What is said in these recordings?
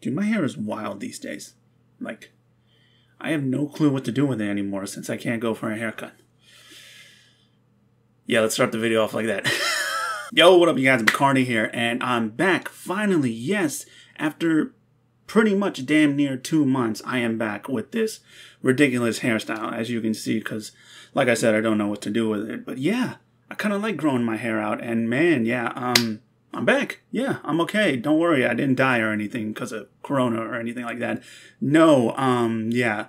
Dude, my hair is wild these days. Like, I have no clue what to do with it anymore since I can't go for a haircut. Yeah, let's start the video off like that. Yo, what up, you guys? Bacardi here, and I'm back finally. Yes, after pretty much damn near two months, I am back with this ridiculous hairstyle, as you can see, because, like I said, I don't know what to do with it. But yeah, I kind of like growing my hair out, and man, yeah, um, I'm back. Yeah, I'm okay. Don't worry, I didn't die or anything because of corona or anything like that. No, um, yeah,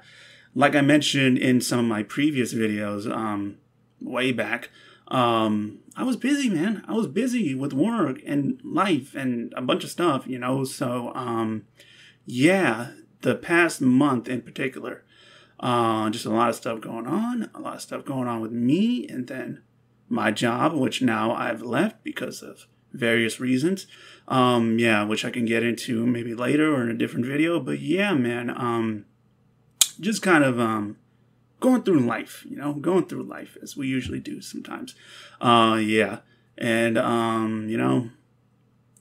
like I mentioned in some of my previous videos, um, way back, um, I was busy, man. I was busy with work and life and a bunch of stuff, you know. So, um, yeah, the past month in particular, uh, just a lot of stuff going on, a lot of stuff going on with me, and then my job, which now I've left because of various reasons. Um, yeah, which I can get into maybe later or in a different video. But yeah, man, um, just kind of um, going through life, you know, going through life as we usually do sometimes. Uh, yeah, and um, you know,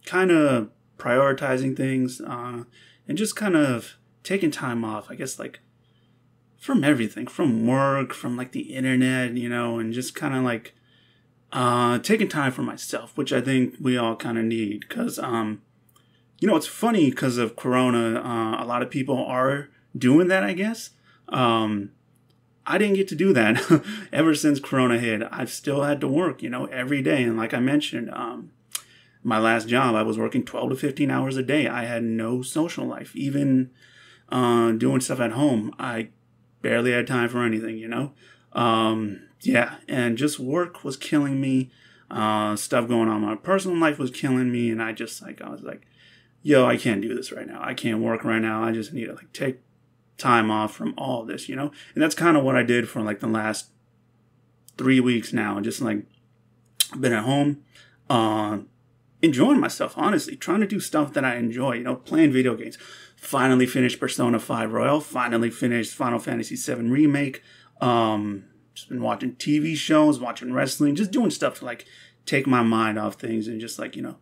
kind of prioritizing things, uh, and just kind of taking time off. I guess like from everything, from work, from like the internet, you know, and just kind of like uh, taking time for myself, which I think we all kind of need, because um, you know, it's funny because of Corona. Uh, a lot of people are doing that, I guess. Um, I didn't get to do that ever since Corona hit. I've still had to work, you know, every day. And like I mentioned, um, my last job, I was working 12 to 15 hours a day. I had no social life. Even uh, doing stuff at home, I barely had time for anything, you know? Um, yeah, and just work was killing me. Uh, stuff going on my personal life was killing me. And I just, like, I was like, yo, I can't do this right now. I can't work right now. I just need to, like, take time off from all this, you know? And that's kind of what I did for like the last three weeks now. Just like been at home, uh, enjoying myself, honestly, trying to do stuff that I enjoy, you know, playing video games. Finally finished Persona 5 Royal, finally finished Final Fantasy 7 Remake. Um, just been watching TV shows, watching wrestling, just doing stuff to like take my mind off things and just like, you know,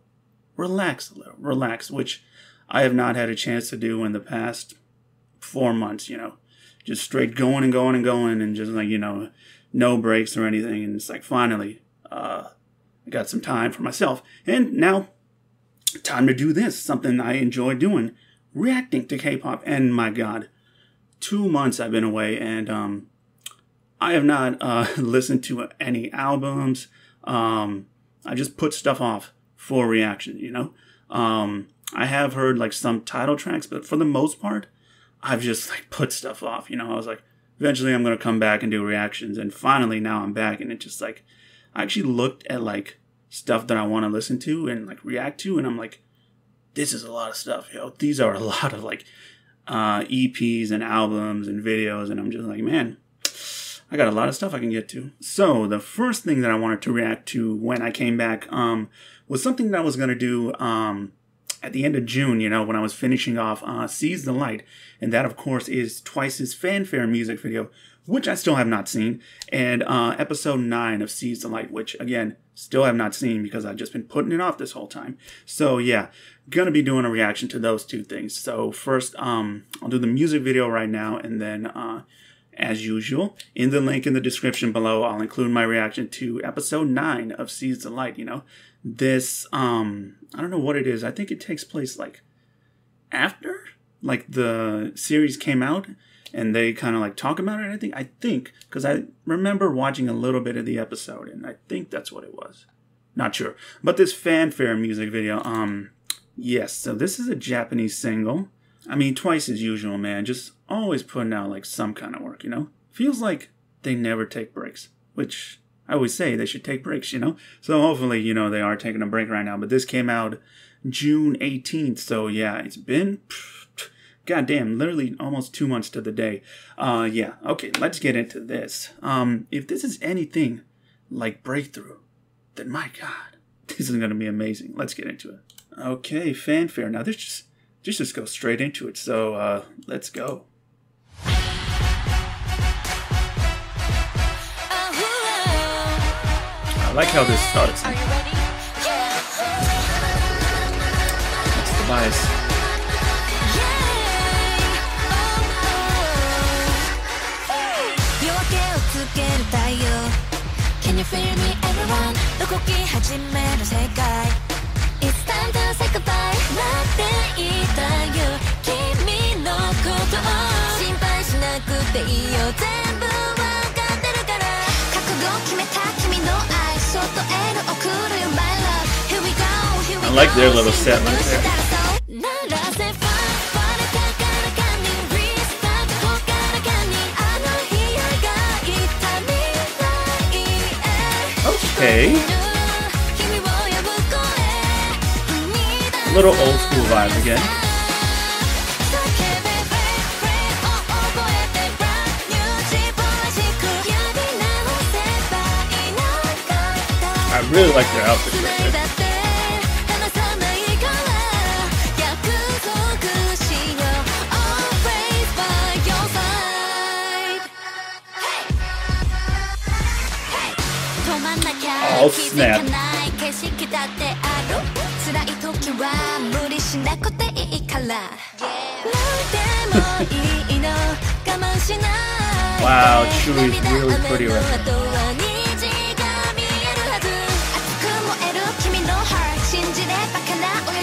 relax a little, relax, which I have not had a chance to do in the past four months, you know, just straight going and going and going and just like, you know, no breaks or anything. And it's like finally, uh, I got some time for myself. And now, time to do this, something I enjoy doing, reacting to K pop. And my God, two months I've been away and, um, I have not uh, listened to any albums. Um, I just put stuff off for reaction, you know? Um, I have heard like some title tracks, but for the most part, I've just like put stuff off. You know, I was like, eventually I'm gonna come back and do reactions, and finally now I'm back, and it just like I actually looked at like stuff that I want to listen to and like react to, and I'm like, this is a lot of stuff, yo. These are a lot of like uh, EPs and albums and videos, and I'm just like, man, I got a lot of stuff I can get to. So the first thing that I wanted to react to when I came back um, was something that I was gonna do. Um, at the end of June, you know, when I was finishing off uh, Seize the Light. And that, of course, is Twice's fanfare music video, which I still have not seen. And uh, episode 9 of Seize the Light, which, again, still have not seen because I've just been putting it off this whole time. So, yeah, gonna be doing a reaction to those two things. So, first, um, I'll do the music video right now, and then, uh, as usual, in the link in the description below, I'll include my reaction to episode 9 of Seize the Light, you know. This, um, I don't know what it is. I think it takes place like after like the series came out and they kind of like talk about it. I think I think because I remember watching a little bit of the episode and I think that's what it was. Not sure. But this fanfare music video, um, yes. So this is a Japanese single. I mean, twice as usual, man. Just always putting out like some kind of work, you know. Feels like they never take breaks, which I always say they should take breaks, you know? So hopefully, you know, they are taking a break right now. But this came out June 18th. So yeah, it's been, goddamn, literally almost two months to the day. Uh, yeah, okay, let's get into this. Um, if this is anything like Breakthrough, then my God, this is to be amazing. Let's get into it. Okay, fanfare. Now this just, this just goes straight into it. So uh, let's go. like how this starts. It's the bias. Can you feel me, everyone? 動き始める世界 It's time to say goodbye 待っていたよ君のことを心配しなくていいよ like their little set right there. okay. A little old school vibe again. I really like their outfit. よ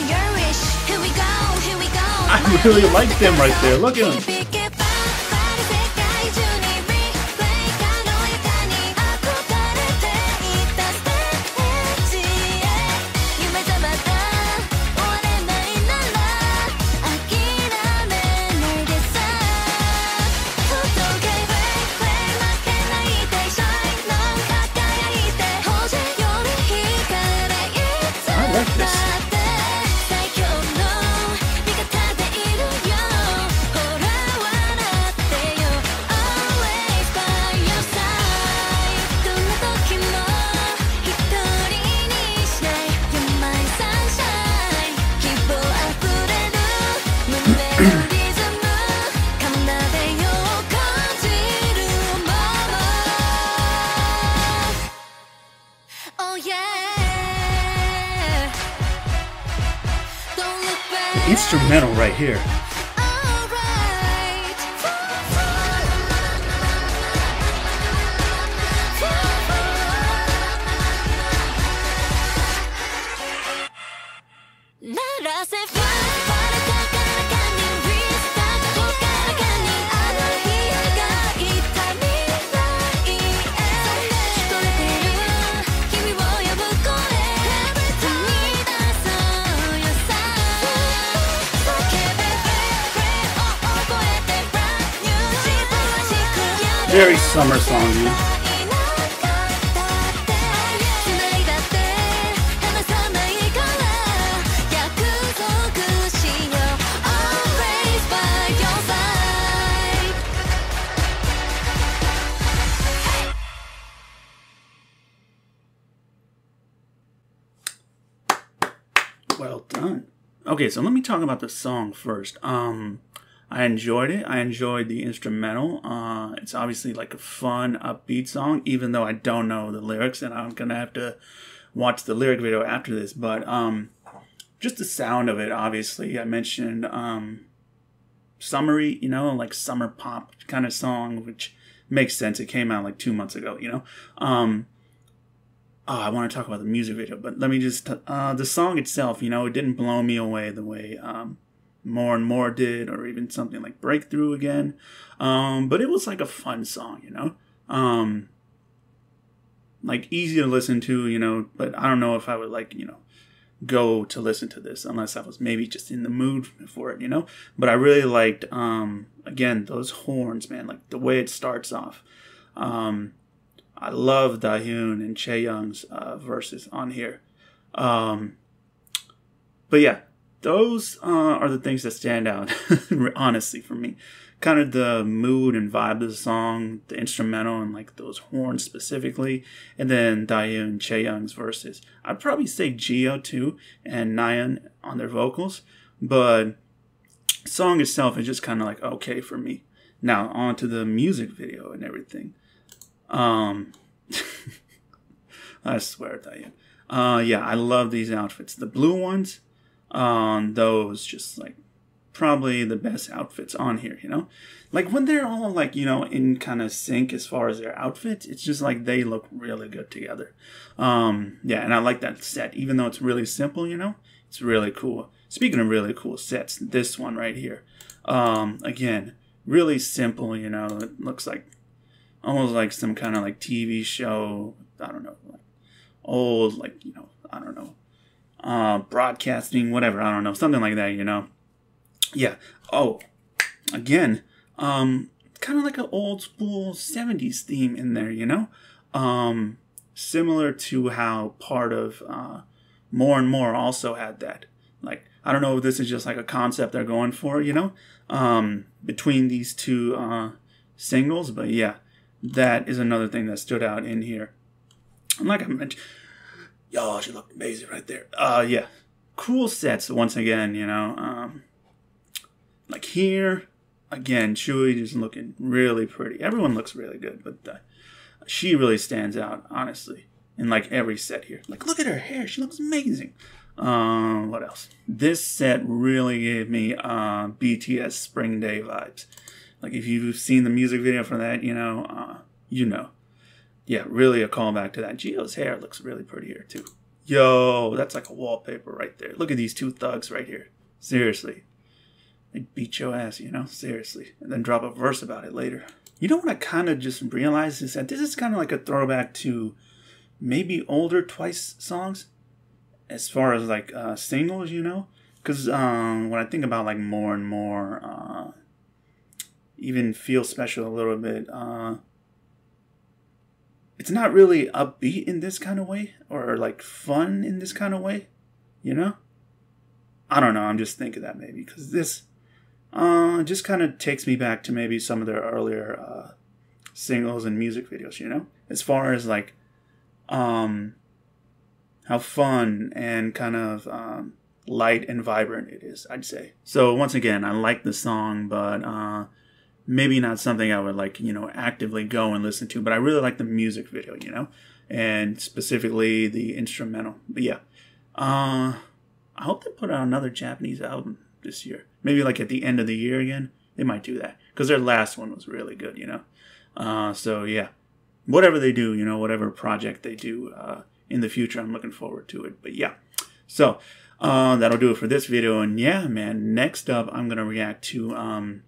your wish Here we go, here we go I really like them right there. Look at them. Instrumental right here. By summer side Well done. Okay, so let me talk about the song first. Um, I enjoyed it. I enjoyed the instrumental. Uh, it's obviously like a fun, upbeat song, even though I don't know the lyrics, and I'm gonna have to watch the lyric video after this. But um, just the sound of it, obviously, I mentioned um, summery, you know, like summer pop kind of song, which makes sense. It came out like two months ago, you know. Um, oh, I want to talk about the music video, but let me just uh, the song itself. You know, it didn't blow me away the way um, more and more did, or even something like Breakthrough again. Um, but it was like a fun song, you know. Um, like easy to listen to, you know. But I don't know if I would like, you know, go to listen to this unless I was maybe just in the mood for it, you know. But I really liked, um, again, those horns, man. Like the way it starts off. Um, I love Dahyun and Chaeyoung's uh, verses on here. Um, but yeah, those uh, are the things that stand out, honestly, for me. Kind of the mood and vibe of the song, the instrumental, and like those horns specifically, and then Dahyun and Chaeyoung's verses. I'd probably say Jihyo too, and Nayeon on their vocals, but song itself is just kind of like okay for me. Now on to the music video and everything. Um, I swear, Diane. Uh, yeah, I love these outfits. The blue ones, um, those just like probably the best outfits on here. You know, like when they're all like you know in kind of sync as far as their outfits, it's just like they look really good together. Um, yeah, and I like that set, even though it's really simple. You know, it's really cool. Speaking of really cool sets, this one right here, um, again, really simple. You know, it looks like almost like some kind of like TV show. I don't know, like old, like you know, I don't know, uh, broadcasting, whatever. I don't know, something like that. You know, yeah. Oh, again, um, kind of like an old school '70s theme in there. You know, um, similar to how part of uh, more and more also had that. Like I don't know if this is just like a concept they're going for. You know, um, between these two uh, singles, but yeah that is another thing that stood out in here. And like I mentioned, y'all, she looked amazing right there. Uh, yeah, cool sets once again. You know, um, like here again, Tzuyu is looking really pretty. Everyone looks really good, but uh, she really stands out, honestly, in like every set here. Like, look at her hair; she looks amazing. Um, what else? This set really gave me uh, BTS Spring Day vibes. Like if you've seen the music video for that, you know, uh, you know. Yeah, really a callback to that. Jihyo's hair looks really pretty here too. Yo, that's like a wallpaper right there. Look at these two thugs right here. Seriously. They beat your ass, you know? Seriously. And then drop a verse about it later. You know what I kind of just realized is that this is kind of like a throwback to maybe older Twice songs as far as like uh, singles, you know? Because um, when I think about like more and more, uh, even feel special a little bit. Uh, it's not really upbeat in this kind of way or like fun in this kind of way, you know? I don't know. I'm just thinking that maybe because this uh, just kind of takes me back to maybe some of their earlier uh, singles and music videos, you know? As far as like um, how fun and kind of um, light and vibrant it is, I'd say. So once again, I like the song, but uh, maybe not something I would like, you know, actively go and listen to, but I really like the music video, you know, and specifically the instrumental. But yeah, uh, I hope they put out another Japanese album this year. Maybe like at the end of the year again. They might do that because their last one was really good, you know. Uh, so yeah, whatever they do, you know, whatever project they do uh, in the future, I'm looking forward to it. But yeah, so uh, that'll do it for this video. And yeah, man, next up, I'm gonna react to um,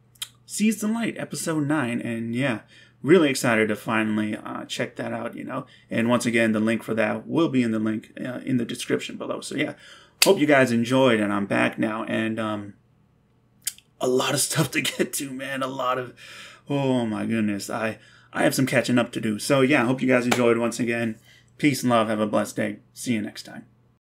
Seize the Light, episode 9. And yeah, really excited to finally uh, check that out, you know. And once again, the link for that will be in the link uh, in the description below. So yeah, hope you guys enjoyed. And I'm back now. And um, a lot of stuff to get to, man. A lot of, oh my goodness. I, I have some catching up to do. So yeah, hope you guys enjoyed once again. Peace and love. Have a blessed day. See you next time.